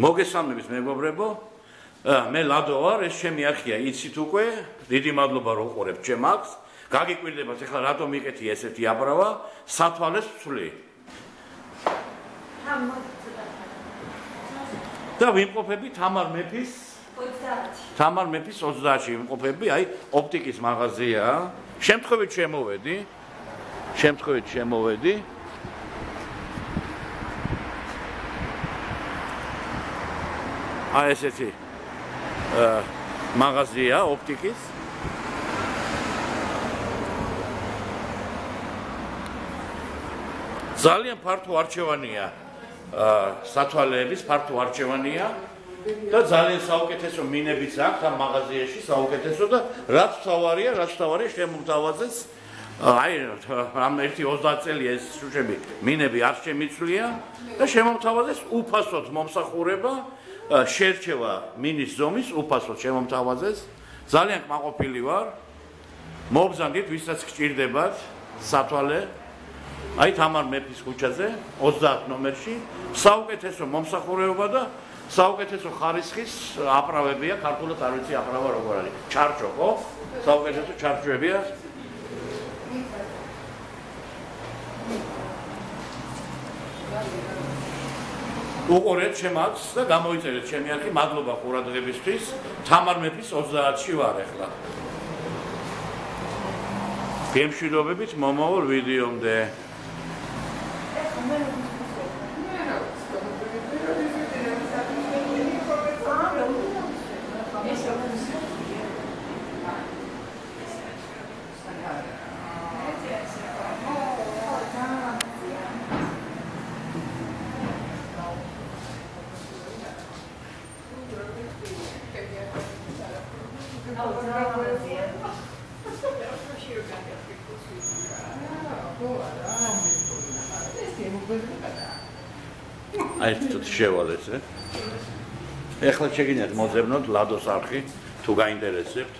მოგესალმებით მეგობრებო. მე ლადო ვარ, ეს ჩემი არქია, იცით უკვე. დიდი მადლობა რომ უყურებთ ჩემ აქს. გაგიკვირდებათ ახლა რატომ მიკეთი ესეთი აბრავა სათვალეს ფლი. და ვიმყოფები თამარ მეფის 30. თამარ მეფის 30-ში ვიმყოფები, აი ოპტიკის მაღაზია. შემთხვევით შემოვედი. შემთხვევით შემოვედი. აი ესეთი აა მაღაზია ოპტიკის. ძალიან ფართო არჩევანია აა სათვალეების ფართო არჩევანია და ძალიან საუკეთესო მინებიც აქვს ამ მაღაზიაში საუკეთესო და რაც თავარია რაც თავარია შემოგთავაზეს აი რამ ერთი 30 წელი ეს შუშები მინები არ შემიცვლია და შემომთავაზეს უფასოდ მომსახურება შერჩევა მინის ზომის უფასოდ შემომთავაზეს. ძალიან კმაყოფილი ვარ. მოვბზანდით ვისაც გჭირდებათ სათვალე. აი თამარ მეფის ქუჩაზე 30 ნომერში. საუკეთესო მომსახურება და საუკეთესო ხარისხის აправებია ქართულად არ ვიცი აправა როგორ არის. ჩარჩო ხო? საუკეთესო ჩარჩოებია. უყურეთ ჩემს და გამოიწერეთ ჩემი არქი მადლობა ყურადღებისთვის. თამარ მეფის 30-ში ვარ ახლა. გემშვიდობებით მომავალ ვიდეომდე აი თუთ შევალეთ, ე? ეხლა შეგიძლიათ მოძებნოთ ლადოს არხი, თუ გაინტერესებთ.